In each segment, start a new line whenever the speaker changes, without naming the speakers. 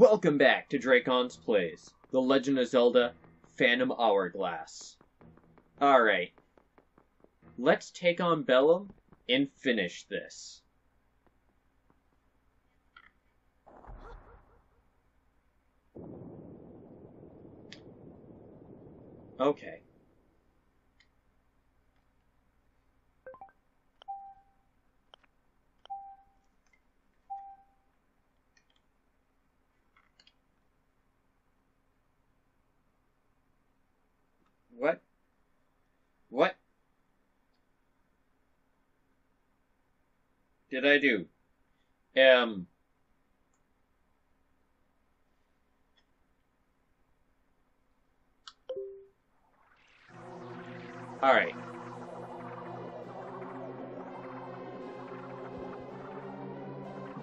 Welcome back to Dracuns Plays, The Legend of Zelda Phantom Hourglass. Alright. Let's take on Bellum and finish this. Okay. What? What? Did I do? Um. Alright.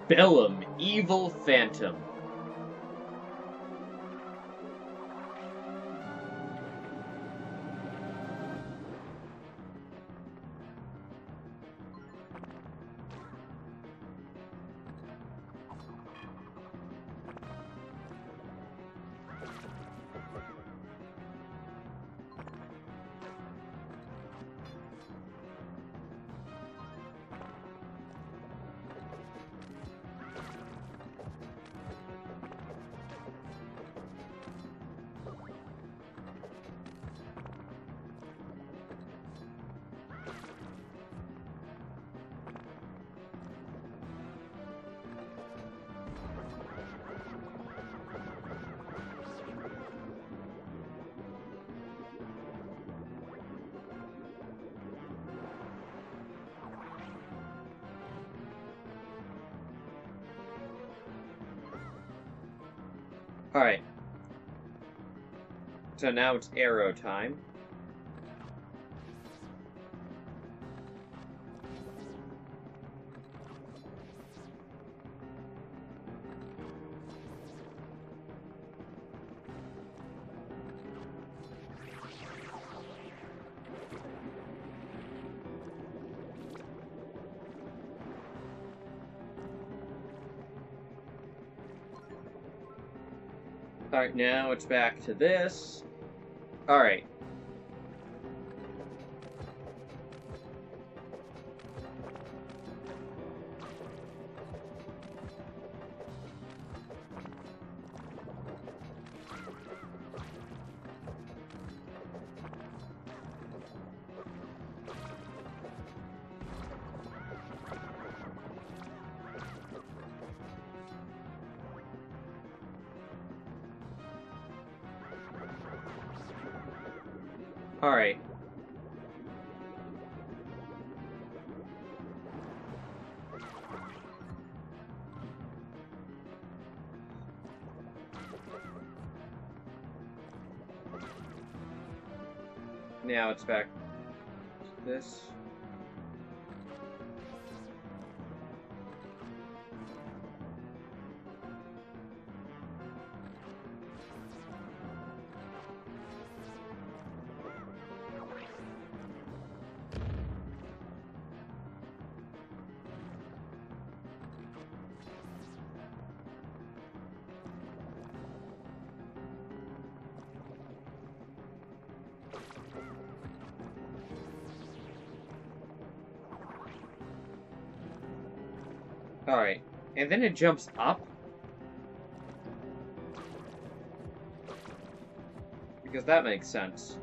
Bellum, Evil Phantom. So now it's arrow time. Alright, now it's back to this. Alright. Alright. Now it's back this. And then it jumps up? Because that makes sense.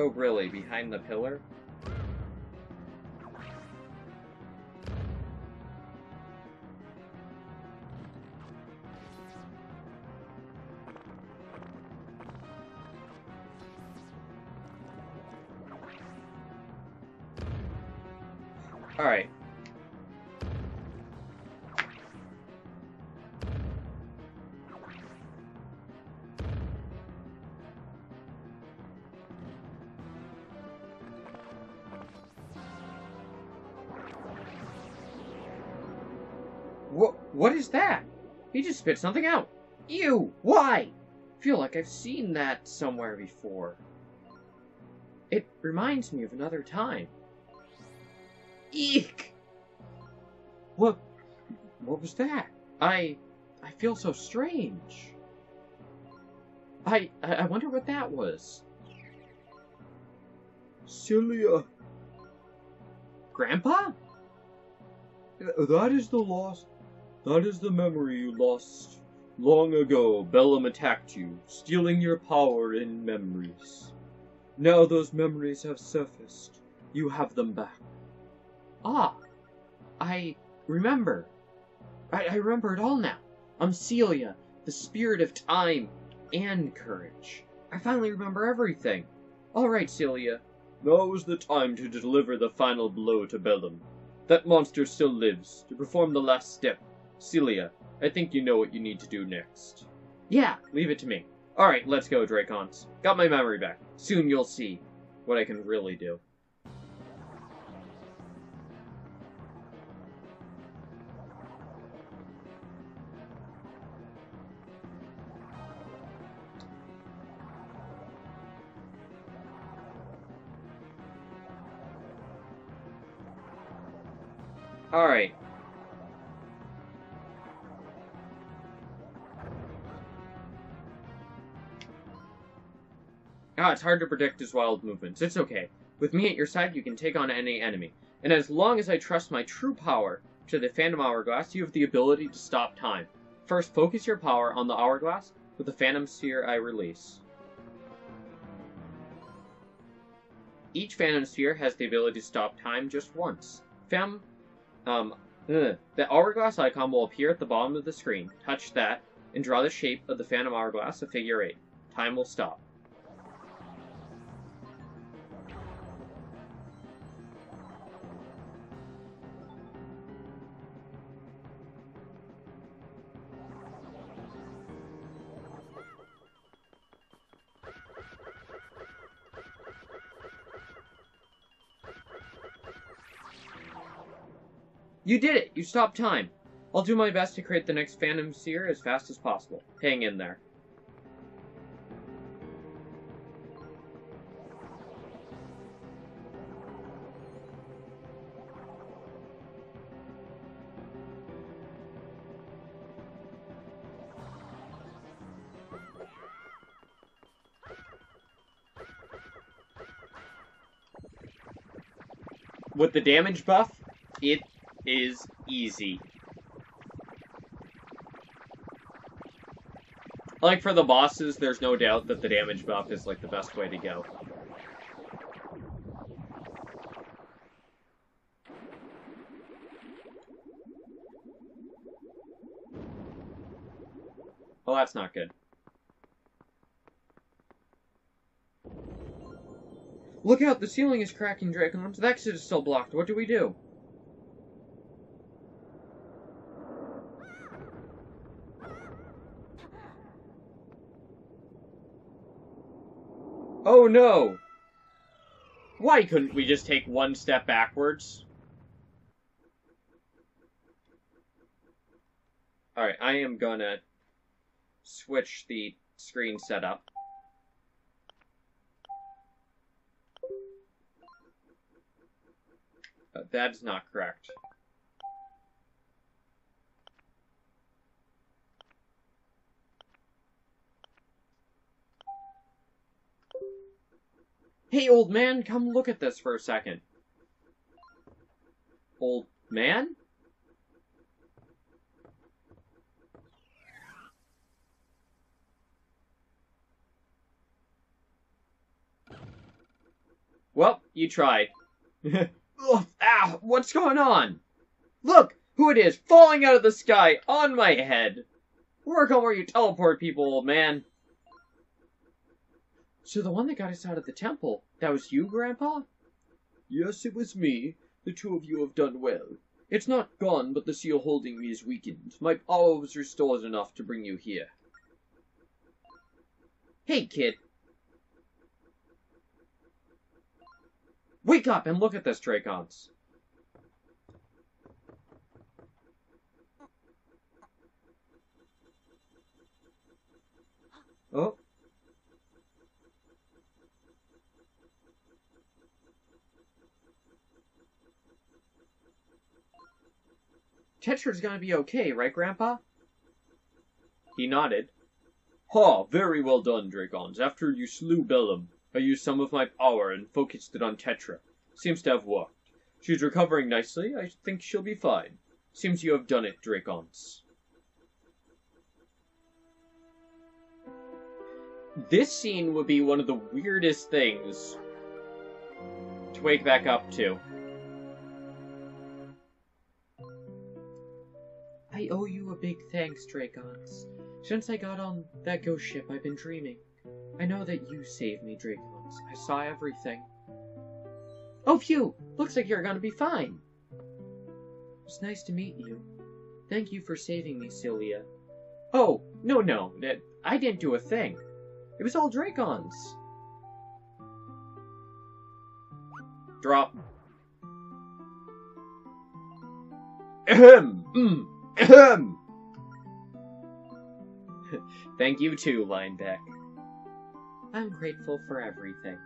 Oh, really? Behind the pillar? Spit something out. Ew! Why? I feel like I've seen that somewhere before. It reminds me of another time. Eek! What? What was that? I, I feel so strange. I, I wonder what that was.
Ciela,
Grandpa?
that is the lost. That is the memory you lost long ago. Bellum attacked you, stealing your power in memories. Now those memories have surfaced. You have them back.
Ah, I remember. I, I remember it all now. I'm Ciela, the spirit of time and courage. I finally remember everything. All right, Ciela.
Now is the time to deliver the final blow to Bellum. That monster still lives, to perform the last step. Ciela, I think you know what you need to do next.
Yeah, leave it to me. All right, let's go, Dracuns. Got my memory back. Soon you'll see what I can really do. Alright. Ah, it's hard to predict his wild movements. It's okay. With me at your side, you can take on any enemy. And as long as I trust my true power to the Phantom Hourglass, you have the ability to stop time. First, focus your power on the Hourglass with the Phantom Sphere I release. Each Phantom Sphere has the ability to stop time just once. Fem, um, ugh. the Hourglass icon will appear at the bottom of the screen. Touch that, and draw the shape of the Phantom Hourglass, a figure 8. Time will stop. You did it! You stopped time! I'll do my best to create the next Phantom Sphere as fast as possible. Hang in there. With the damage buff, it is easy. Like for the bosses, there's no doubt that the damage buff is like the best way to go. Well, that's not good. Look out, the ceiling is cracking, Dracon. The exit is still blocked. What do we do? No! Why couldn't we just take one step backwards? Alright, I am gonna switch the screen setup. Uh, that is not correct. Hey, old man, come look at this for a second. Old man? Well, you tried. Ugh, ah, what's going on? Look, who it is, falling out of the sky on my head. Work on where you teleport people, old man. So the one that got us out of the temple, that was you, Grandpa?"
"Yes, it was me. The two of you have done well. It's not gone, but the seal holding me is weakened. My power was restored enough to bring you here."
"Hey, kid!" Wake up and look at this, Dracuns!
Oh.
Tetra's gonna be okay, right, Grandpa? He nodded.
Ha! Very well done, Dracuns. After you slew Bellum, I used some of my power and focused it on Tetra. Seems to have worked. She's recovering nicely. I think she'll be fine. Seems you have done it, Dracuns.
This scene would be one of the weirdest things to wake back up to. I owe you a big thanks, Dracuns. Since I got on that ghost ship, I've been dreaming. I know that you saved me, Dracuns. I saw everything. Oh, phew! Looks like you're gonna be fine. It's nice to meet you. Thank you for saving me, Ciela. Oh, no, no. I didn't do a thing. It was all Dracuns. Drop.
Ahem! Mm. Ahem!
Thank you too, Linebeck. I'm grateful for everything.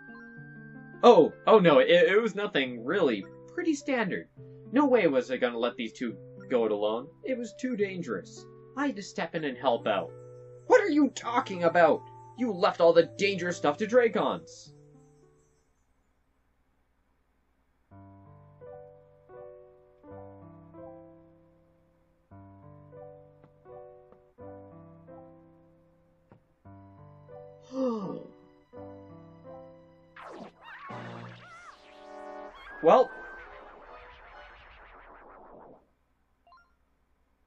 Oh, oh no, it, it was nothing really. Pretty standard. No way was I gonna let these two go it alone. It was too dangerous. I had to step in and help out. What are you talking about? You left all the dangerous stuff to Dracuns. Well,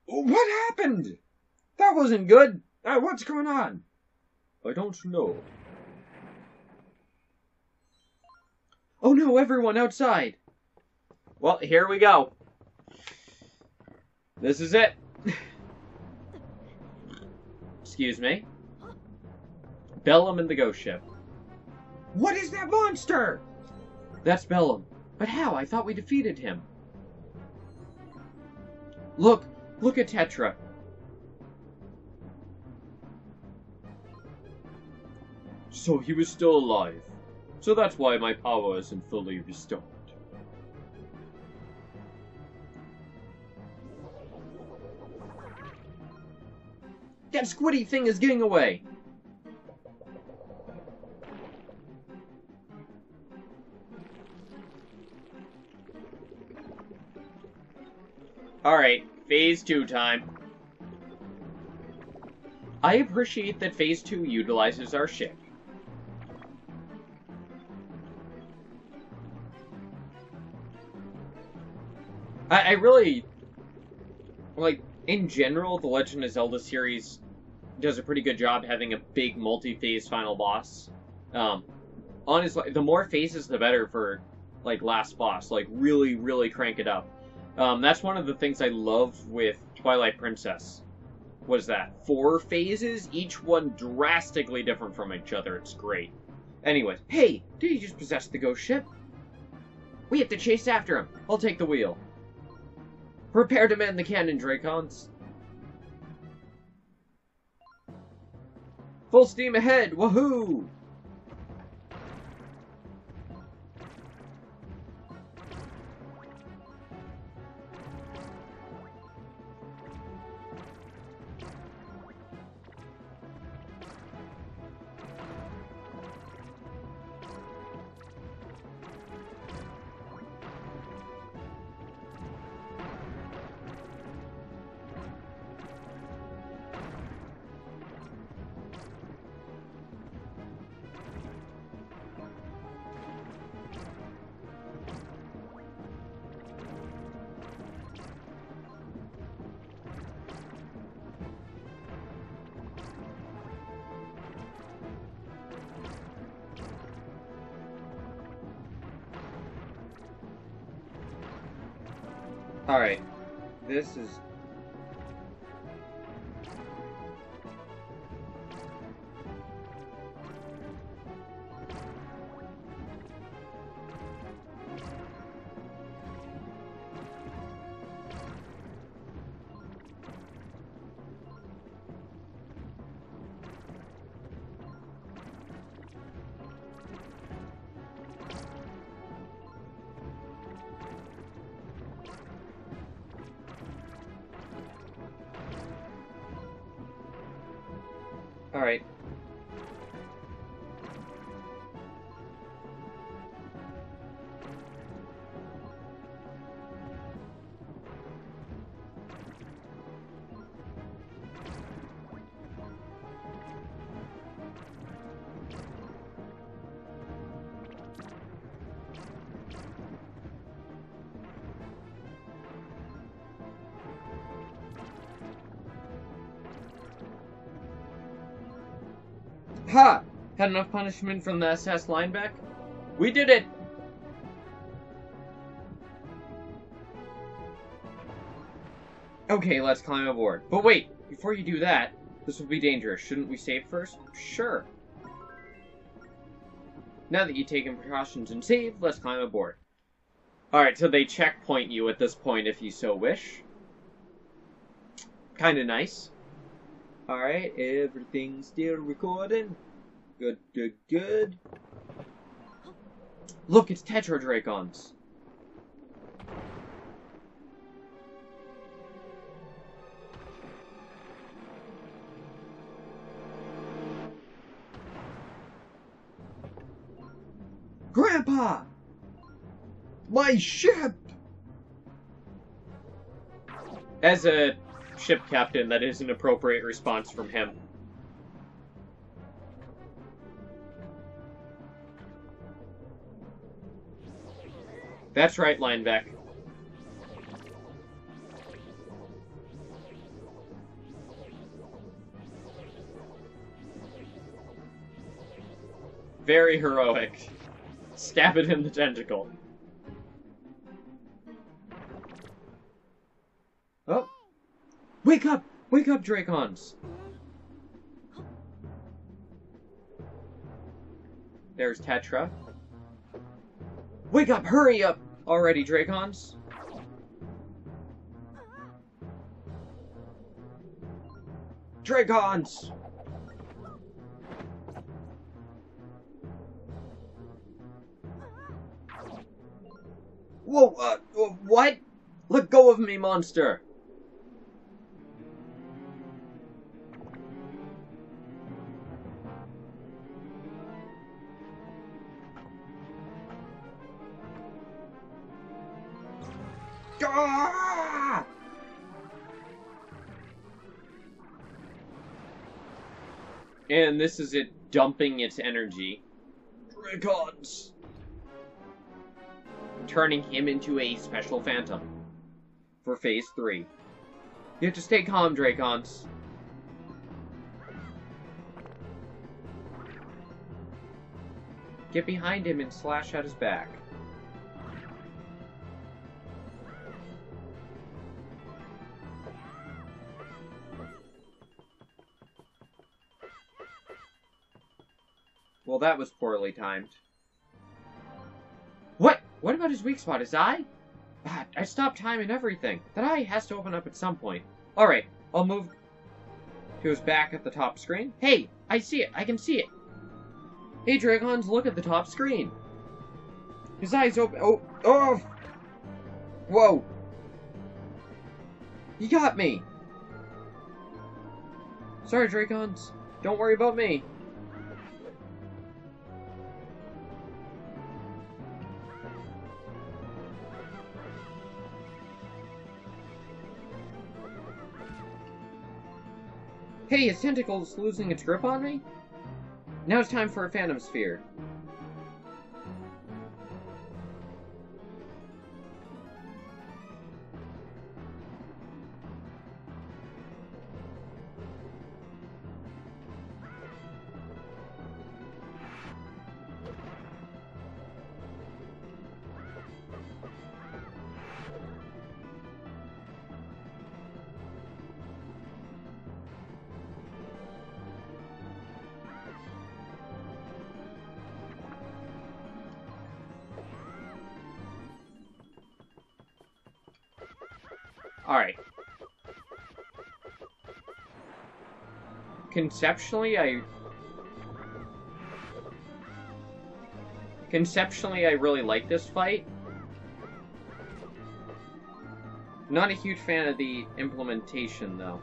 what happened? That wasn't good. Uh, what's going on?
I don't know.
Oh no, everyone outside! Well, here we go. This is it. Excuse me. Bellum and the ghost ship. What is that monster? That's Bellum. But how? I thought we defeated him. Look, look at Tetra.
So he was still alive. So that's why my power isn't fully restored.
That squiddy thing is getting away! Alright, phase two time. I appreciate that phase two utilizes our ship. I, I really like in general the Legend of Zelda series does a pretty good job having a big multi-phase final boss. Um, honestly, the more phases, the better for like last boss. Like really, really crank it up. Um, that's one of the things I love with Twilight Princess. Was that four phases, each one drastically different from each other. It's great. Anyways, hey, did he just possess the ghost ship? We have to chase after him. I'll take the wheel. Prepare to man the cannon, Dracuns. Full steam ahead, woohoo! Alright. This is... Alright. Ha! Had enough punishment from the SS Linebeck? We did it! Okay, let's climb aboard. But wait, before you do that, this will be dangerous. Shouldn't we save first? Sure. Now that you've taken precautions and saved, let's climb aboard. Alright, so they checkpoint you at this point if you so wish. Kinda nice.
Alright, everything's still recording. Good, good, good.
Look, it's Tetradragons.
Grandpa! My ship!
As a ship captain, that is an appropriate response from him. That's right, Linebeck. Very heroic. Stab it in the tentacle. Oh. Wake up! Wake up, Dracuns! There's Tetra. Wake up! Hurry up! Already, Dracuns. Dracuns! Whoa, uh, uh, what? Let go of me, monster! And this is it dumping its energy. Dracuns! Turning him into a special phantom. For phase 3. You have to stay calm, Dracuns. Get behind him and slash at his back. Well, that was poorly timed. What? What about his weak spot? His eye? Ah, I stopped time and everything. That eye has to open up at some point. Alright, I'll move to his back at the top screen. Hey, I see it. I can see it. Hey, Dracuns, look at the top screen. His eyes open. Oh, oh! Whoa! You got me! Sorry, Dracuns. Don't worry about me. Hey, his tentacle's losing its grip on me? Now it's time for a Phantom Sphere. Alright. Conceptually, I... Conceptually, I really like this fight. Not a huge fan of the implementation, though.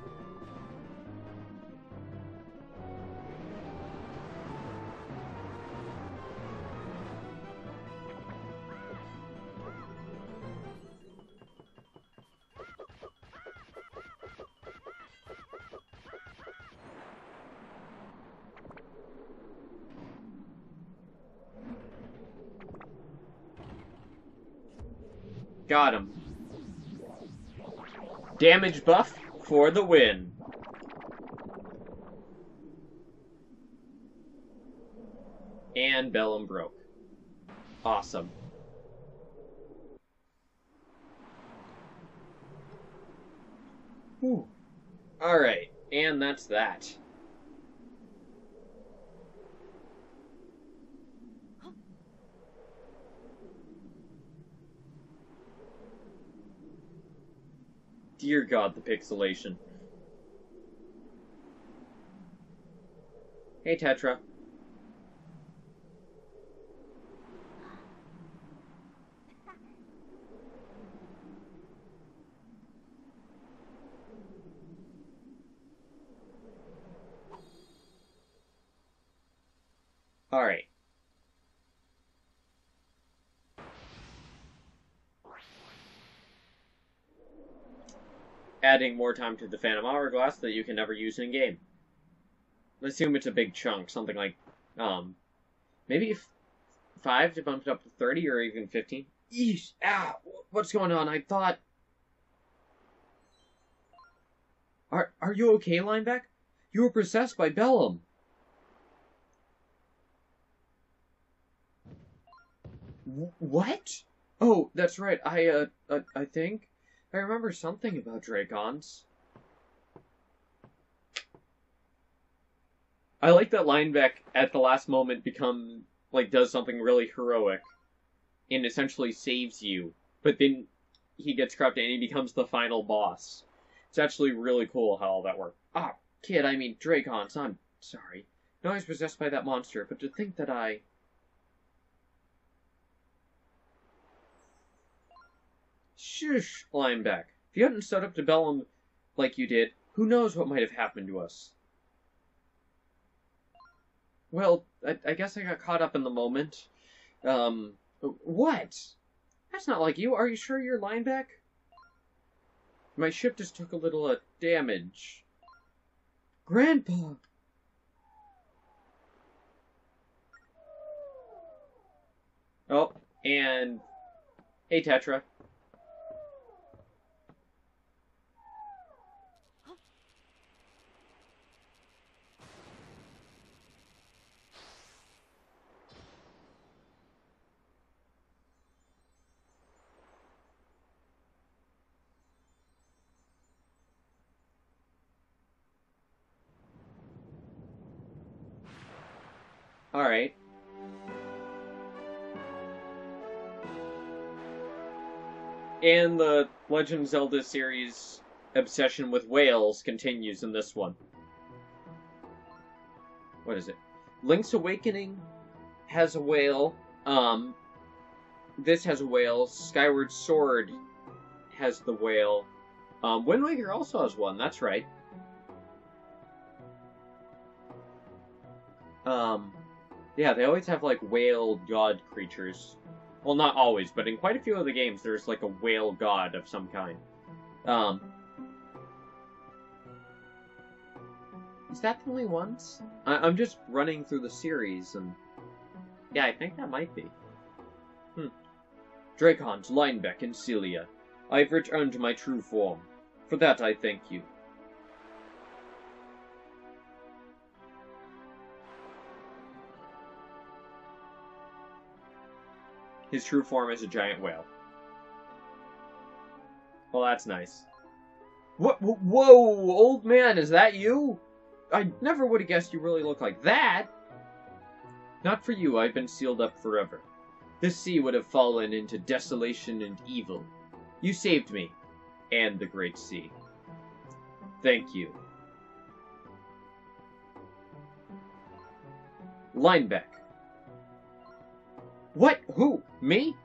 Damage buff for the win. And Bellum broke. Awesome. Whew. Alright, and that's that. Dear God, the pixelation. Hey, Tetra. Alright. Adding more time to the Phantom Hourglass that you can never use in game. Let's assume it's a big chunk, something like, um, maybe f- 5 to bump it up to 30 or even 15. Eesh, ah, what's going on? I thought... Are, are you okay, Linebeck? You were possessed by Bellum. What? Oh, that's right. I, uh, uh, I think I remember something about Dracuns. I like that Linebeck at the last moment become like does something really heroic and essentially saves you, but then he gets corrupted and he becomes the final boss. It's actually really cool how all that worked. Ah, kid, I mean Dracuns. I'm sorry. No, I was possessed by that monster, but to think that I Shush, Linebeck. If you hadn't stood up to Bellum like you did, who knows what might have happened to us. Well, I, I guess I got caught up in the moment. Um, what? That's not like you. Are you sure you're Linebeck? My ship just took a little uh, damage. Grandpa! Oh, and... Hey, Tetra. Alright. And the Legend of Zelda series obsession with whales continues in this one. What is it? Link's Awakening has a whale. Um, this has a whale. Skyward Sword has the whale. Um, Wind Waker also has one. That's right. Um, yeah, they always have like whale god creatures. Well, not always, but in quite a few of the games, there's like a whale god of some kind. Um, is that the only ones? I- am just running through the series, and yeah, I think that might be. Hmm. Dracuns, Linebeck, and Ciela, I've returned to my true form. For that, I thank you. His true form is a giant whale. Well, that's nice. What? Whoa, old man, is that you? I never would have guessed you really look like that. Not for you, I've been sealed up forever. This sea would have fallen into desolation and evil. You saved me, and the great sea. Thank you. Linebeck. What? Who? Me?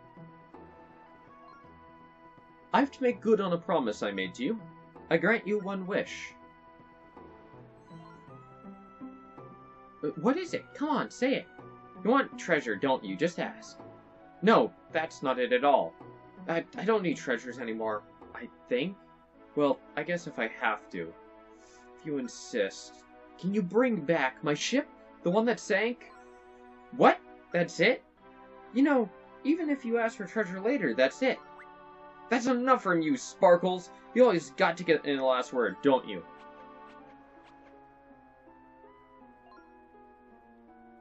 I have to make good on a promise I made to you. I grant you one wish. What is it? Come on, say it. You want treasure, don't you? Just ask. No, that's not it at all. I, I don't need treasures anymore, I think. Well, I guess if I have to. If you insist. Can you bring back my ship? The one that sank? What? That's it? You know, even if you ask for treasure later, that's it. That's enough from you, Sparkles. You always got to get in the last word, don't you?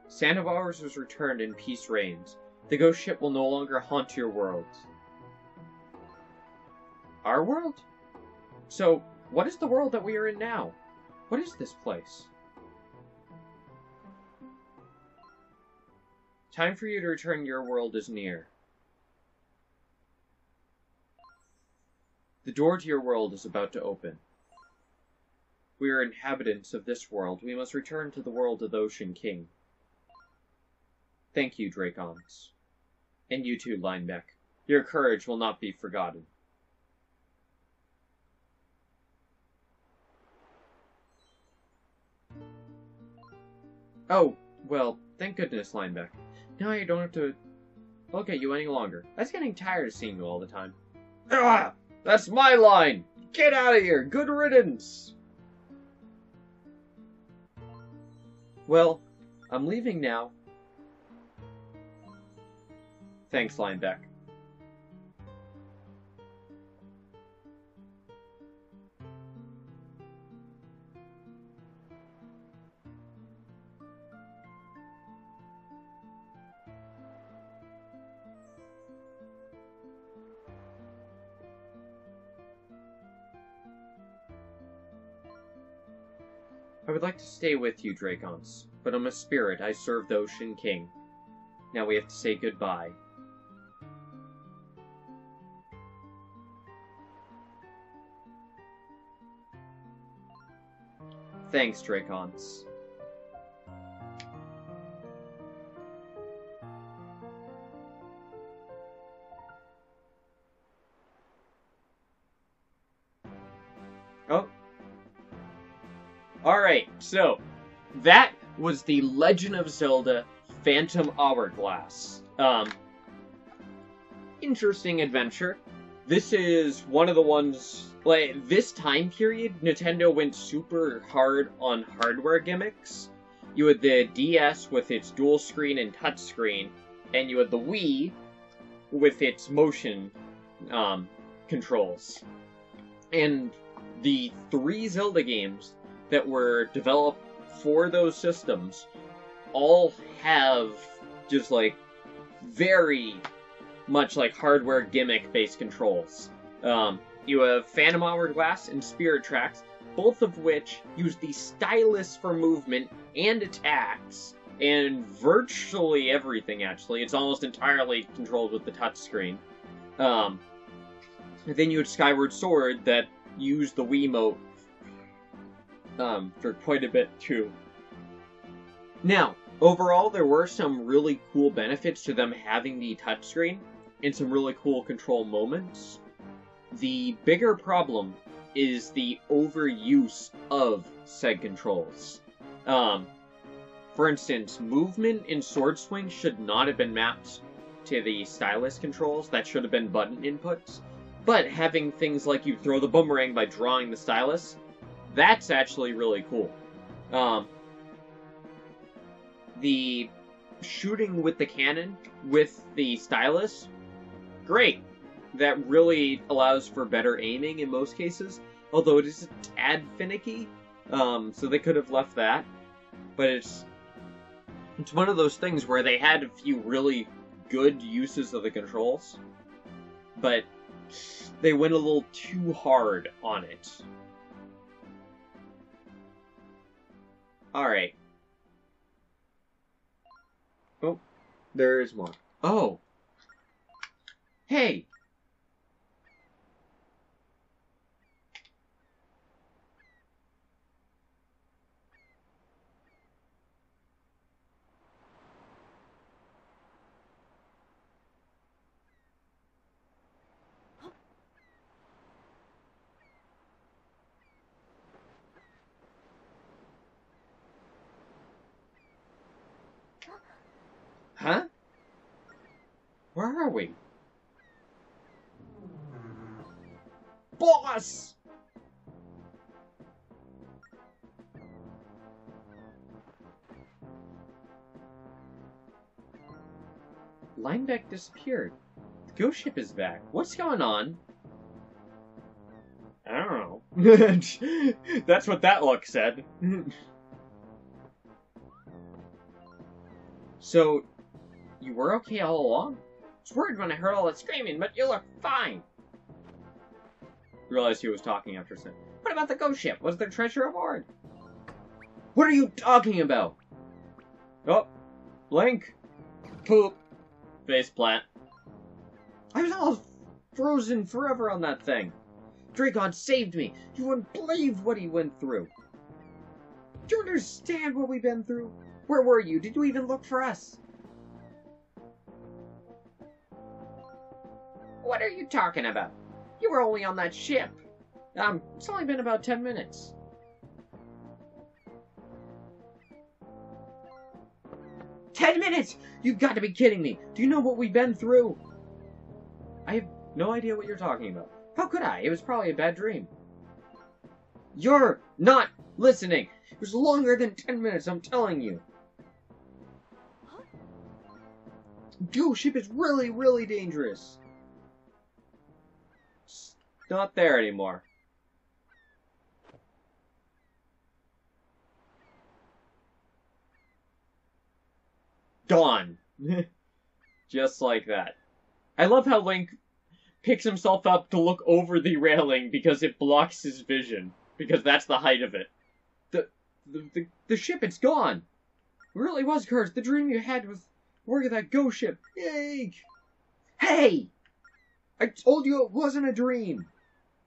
Sand of Hours was returned and peace reigns. The ghost ship will no longer haunt your worlds. Our world? So, what is the world that we are in now? What is this place? Time for you to return your world is near. The door to your world is about to open. We are inhabitants of this world. We must return to the world of the Ocean King. Thank you, Dracuns. And you too, Linebeck. Your courage will not be forgotten. Oh, well, thank goodness, Linebeck. Now I don't have to look at you any longer. I was getting tired of seeing you all the time. Ah! That's my line! Get out of here! Good riddance! Well, I'm leaving now. Thanks, Linebeck. Like to stay with you, Dracuns, but I'm a spirit. I serve the Ocean King. Now we have to say goodbye. Thanks, Dracuns. That was the Legend of Zelda Phantom Hourglass. Um, interesting adventure. This is one of the ones like this time period. Nintendo went super hard on hardware gimmicks. You had the DS with its dual screen and touch screen, and you had the Wii with its motion um, controls. And the three Zelda games that were developed for those systems all have just like very much like hardware gimmick based controls. Um, you have Phantom Hourglass and Spirit Tracks, both of which use the stylus for movement and attacks, and virtually everything actually. It's almost entirely controlled with the touchscreen. Um, then you had Skyward Sword that used the Wiimote um, for quite a bit too. Now, overall, there were some really cool benefits to them having the touchscreen and some really cool control moments. The bigger problem is the overuse of said controls. Um, for instance, movement in Sword Swing should not have been mapped to the stylus controls. That should have been button inputs. But having things like you throw the boomerang by drawing the stylus, that's actually really cool. Um, the shooting with the cannon with the stylus, great. That really allows for better aiming in most cases, although it is a tad finicky. Um, so they could have left that, but it's it's one of those things where they had a few really good uses of the controls, but they went a little too hard on it. Alright. Oh, there is more. Oh! Hey! Disappeared. The ghost ship is back. What's going on? I don't know. That's what that look said. so, you were okay all along? I was worried when I heard all that screaming, but you look fine. Realized he was talking after saying, What about the ghost ship? Was there treasure aboard? What are you talking about? Oh, Link. Poop. Face plant. I was all frozen forever on that thing. Dracuns saved me. You wouldn't believe what he went through. Do you understand what we've been through? Where were you? Did you even look for us? What are you talking about? You were only on that ship. Um, it's only been about ten minutes. Ten minutes! You've got to be kidding me! Do you know what we've been through? I have no idea what you're talking about. How could I? It was probably a bad dream. You're not listening! It was longer than ten minutes, I'm telling you. Ghost ship is really, really dangerous. It's not there anymore. Gone. Just like that. I love how Link picks himself up to look over the railing because it blocks his vision. Because that's the height of it. The the, the, the ship, it's gone. It really was cursed. The dream you had was working that ghost ship. Yay! Hey! I told you it wasn't a dream.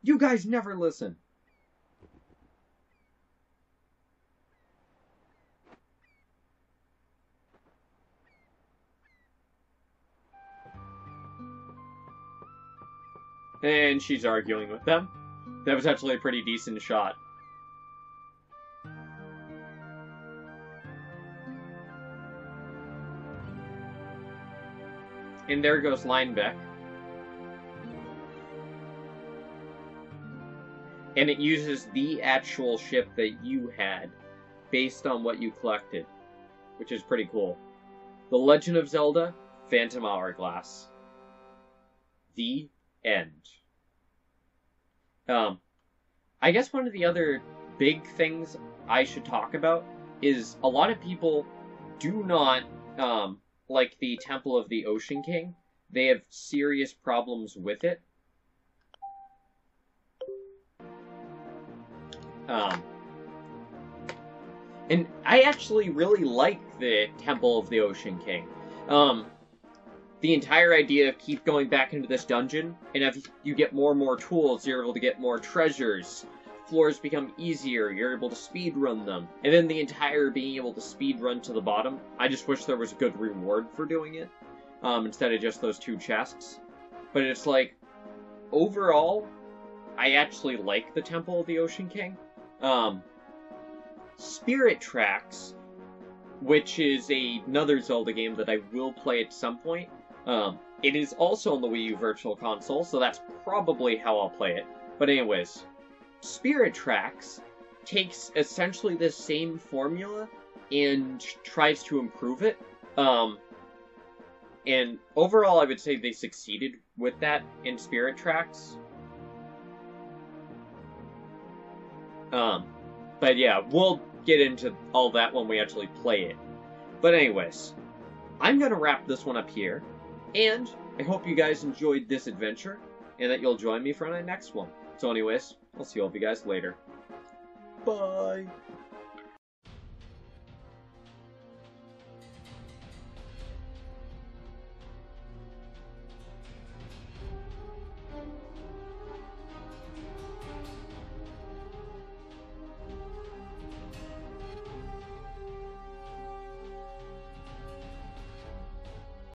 You guys never listen. And she's arguing with them. That was actually a pretty decent shot. And there goes Linebeck. And it uses the actual ship that you had based on what you collected, which is pretty cool. The Legend of Zelda Phantom Hourglass. The end. Um, I guess one of the other big things I should talk about is a lot of people do not um, like the Temple of the Ocean King. They have serious problems with it. Um, and I actually really like the Temple of the Ocean King. Um, the entire idea of keep going back into this dungeon, and if you get more and more tools, you're able to get more treasures. Floors become easier, you're able to speed run them. And then the entire being able to speed run to the bottom, I just wish there was a good reward for doing it, um, instead of just those two chests. But it's like, overall, I actually like the Temple of the Ocean King. Um, Spirit Tracks, which is a, another Zelda game that I will play at some point, um, it is also on the Wii U Virtual Console, so that's probably how I'll play it. But anyways, Spirit Tracks takes essentially the same formula and tries to improve it. Um, and overall, I would say they succeeded with that in Spirit Tracks. Um, but yeah, we'll get into all that when we actually play it. But anyways, I'm gonna wrap this one up here. And I hope you guys enjoyed this adventure, and that you'll join me for my next one. So anyways, I'll see all of you guys later. Bye!